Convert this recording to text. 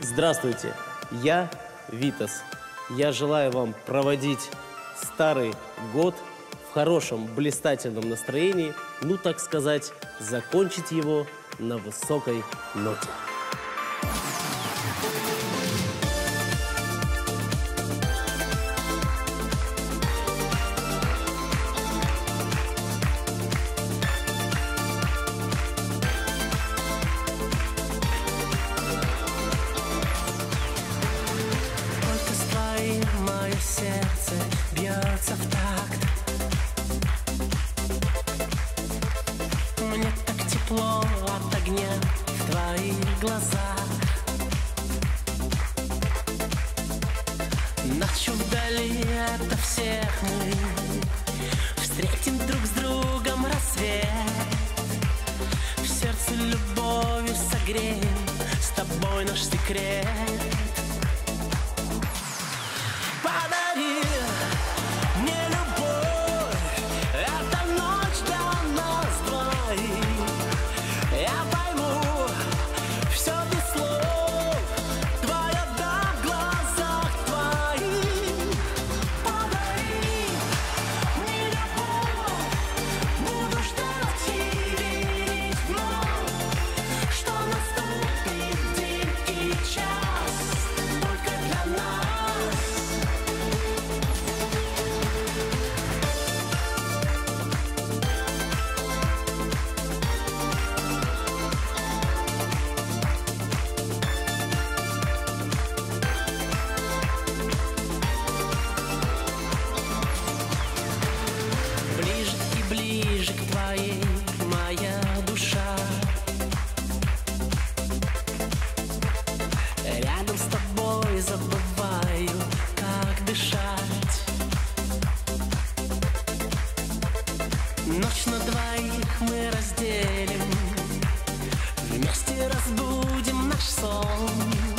Здравствуйте, я Витас. Я желаю вам проводить старый год в хорошем, блистательном настроении, ну, так сказать, закончить его на высокой ноте. Тепло от огня в твоих глазах. Ночью вдали ото всех мы Встретим друг с другом рассвет. В сердце любовью согреем С тобой наш секрет Ночь на двоих мы разделим. Вместе разбудим наш сон